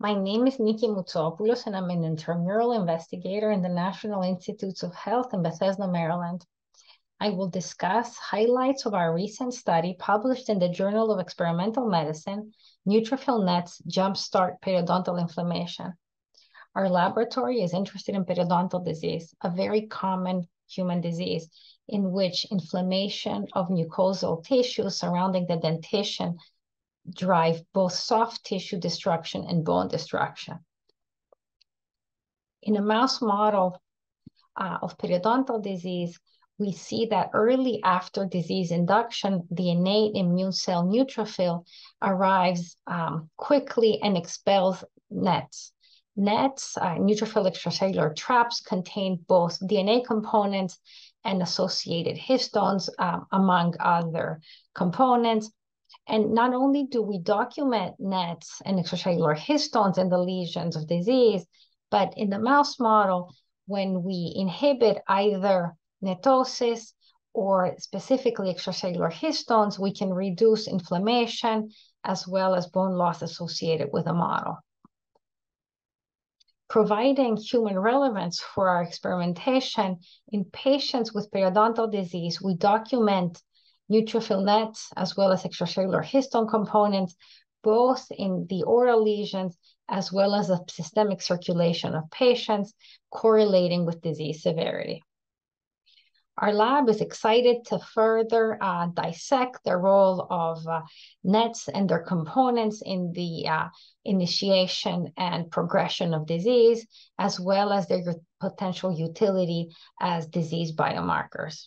My name is Niki Moutsopoulos, and I'm an intramural investigator in the National Institutes of Health in Bethesda, Maryland. I will discuss highlights of our recent study published in the Journal of Experimental Medicine, Neutrophil Nets Jumpstart Periodontal Inflammation. Our laboratory is interested in periodontal disease, a very common human disease in which inflammation of mucosal tissue surrounding the dentition drive both soft tissue destruction and bone destruction. In a mouse model uh, of periodontal disease, we see that early after disease induction, the innate immune cell neutrophil arrives um, quickly and expels nets. Nets, uh, neutrophil extracellular traps, contain both DNA components and associated histones, um, among other components. And not only do we document nets and extracellular histones in the lesions of disease, but in the mouse model, when we inhibit either netosis or specifically extracellular histones, we can reduce inflammation as well as bone loss associated with the model. Providing human relevance for our experimentation in patients with periodontal disease, we document neutrophil nets, as well as extracellular histone components, both in the oral lesions as well as the systemic circulation of patients, correlating with disease severity. Our lab is excited to further uh, dissect the role of uh, nets and their components in the uh, initiation and progression of disease, as well as their potential utility as disease biomarkers.